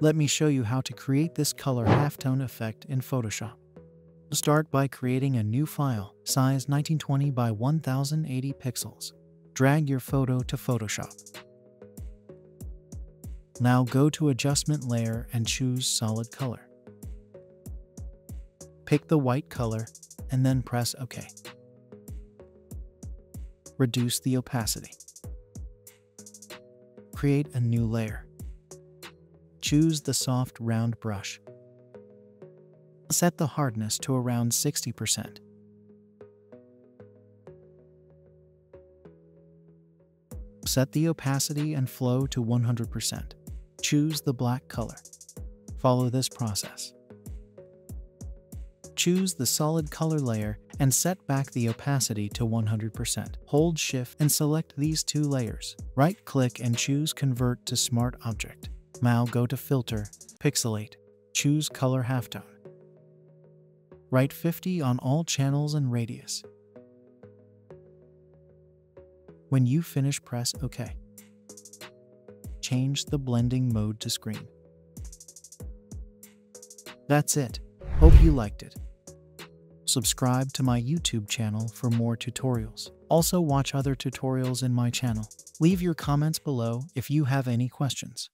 Let me show you how to create this color halftone effect in Photoshop. Start by creating a new file, size 1920 by 1080 pixels. Drag your photo to Photoshop. Now go to Adjustment Layer and choose Solid Color. Pick the white color and then press OK. Reduce the opacity. Create a new layer. Choose the soft round brush. Set the hardness to around 60%. Set the opacity and flow to 100%. Choose the black color. Follow this process. Choose the solid color layer and set back the opacity to 100%. Hold Shift and select these two layers. Right-click and choose Convert to Smart Object. Now go to Filter, Pixelate. Choose Color Halftone. Write 50 on all channels and radius. When you finish, press OK. Change the blending mode to screen. That's it. Hope you liked it. Subscribe to my YouTube channel for more tutorials. Also watch other tutorials in my channel. Leave your comments below if you have any questions.